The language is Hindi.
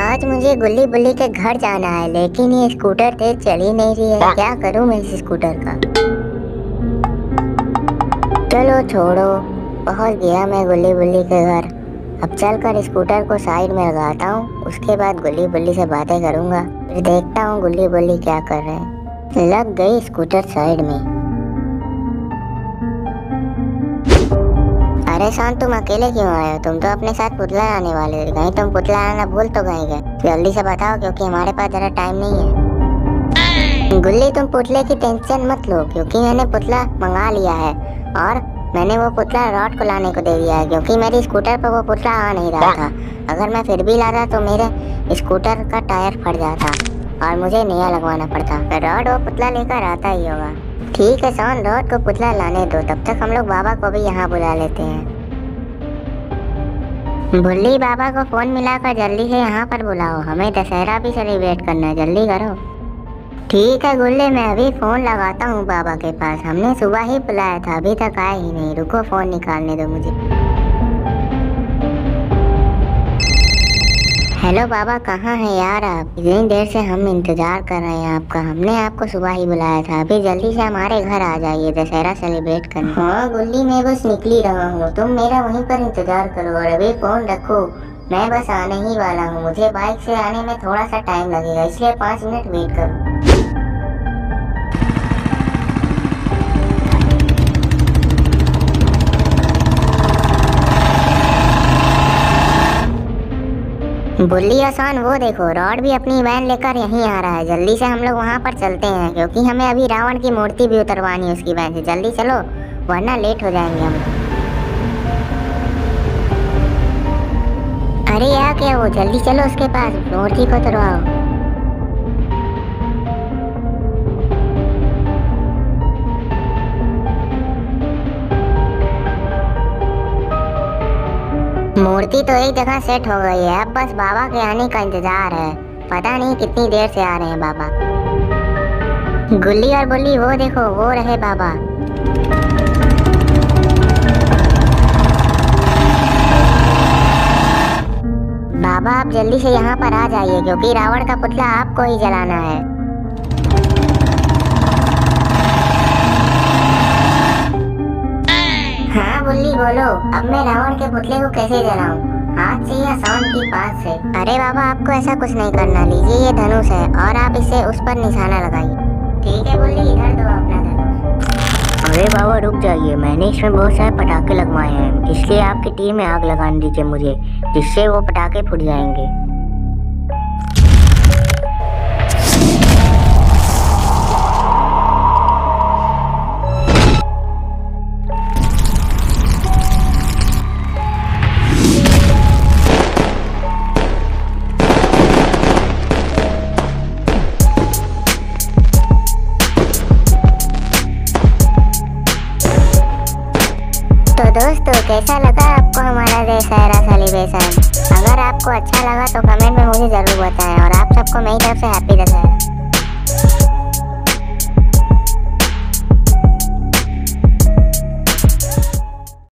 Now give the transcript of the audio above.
आज मुझे गुल्ली बुल्ली के घर जाना है, लेकिन ये स्कूटर तेज चल ही नहीं रही है। क्या करूँ मैं इस स्कूटर का? चलो छोड़ो, पहुँच गया मैं गुल्ली बुल्ली के घर। अब चलकर स्कूटर को साइड में लगाता हूँ, उसके बाद गुल्ली बुल्ली से बातें करूँगा, फिर देखता हूँ गुल्ली बुल्ली क्या कर रहे हैं। लग गई स्कूटर साइड में। अरे शांत तुम अकेले क्यों आए हो? तुम तो अपने साथ पुतला आने वाले थे कहीं तुम पुतला आना भूल तो गए गए जल्दी से बताओ क्योंकि हमारे पास जरा टाइम नहीं है। गुल्ली, तुम पुतले की टेंशन मत लो, क्योंकि मैंने पुतला मंगा लिया है। और मैंने वो पुतला रॉड को लाने को दे दिया है, क्योंकि मेरी स्कूटर पर वो पुतला आ नहीं रहा था। अगर मैं फिर भी लाता तो मेरे स्कूटर का टायर फट जाता। और मुझे नया लगवाना पड़ता। रॉड वो पुतला लेकर आता ही होगा। ठीक है सोन रॉड को पुतला लाने दो। तब तक हम लोग बाबा को भी यहाँ बुला लेते हैं। बुल्ली बाबा को फ़ोन मिलाकर जल्दी से यहाँ पर बुलाओ। हमें दशहरा भी सेलिब्रेट करना है। जल्दी करो। ठीक है गुल्ले, मैं अभी फ़ोन लगाता हूँ बाबा के पास। हमने सुबह ही बुलाया था। अभी तक आया ही नहीं। रुको, फ़ोन निकालने दो मुझे। हेलो बाबा कहाँ हैं यार आप? इतनी देर से हम इंतज़ार कर रहे हैं आपका। हमने आपको सुबह ही बुलाया था। अभी जल्दी से हमारे घर आ जाइए, दशहरा सेलिब्रेट करने। हाँ गुल्ली मैं बस निकली रहा हूँ। तुम मेरा वहीं पर इंतज़ार करो और अभी फ़ोन रखो। मैं बस आने ही वाला हूँ। मुझे बाइक से आने में थोड़ा सा टाइम लगेगा, इसलिए पाँच मिनट वेट करो। बुल्ली आसान वो देखो, रॉड भी अपनी वैन लेकर यहीं आ रहा है। जल्दी से हम लोग वहाँ पर चलते हैं, क्योंकि हमें अभी रावण की मूर्ति भी उतरवानी है उसकी वैन से। जल्दी चलो, वरना लेट हो जाएँगे हम। अरे यार क्या वो जल्दी चलो उसके पास, मूर्ति को उतरवाओ। मूर्ति तो एक जगह सेट हो गई है, अब बस बाबा के आने का इंतज़ार है। पता नहीं कितनी देर से आ रहे हैं बाबा। गुल्ली और बुल्ली, वो देखो, वो रहे बाबा। बाबा, आप जल्दी से यहाँ पर आ जाइए, क्योंकि रावण का पुतला आपको ही जलाना है। बुल्ली बोलो अब मैं रावण के पुतले को कैसे जलाऊं? हाथ से या सांड की पास से? अरे बाबा आपको ऐसा कुछ नहीं करना। लीजिए ये धनुष है और आप इसे उस पर निशाना लगाइए। ठीक है बुल्ली इधर दो अपना धनुष। अरे बाबा रुक जाइए। मैंने इसमें बहुत सारे पटाखे लगवाए हैं। इसलिए आपकी टीम में आग लगा दीजिए मुझे जिससे वो पटाखे फूट जाएँगे। तो दोस्तों, कैसा लगा आपको हमारा दशहरा सेलिब्रेशन अगर आपको अच्छा लगा तो कमेंट में मुझे ज़रूर बताएँ और आप सबको मेरी तरफ़ से हैप्पी दशहरा।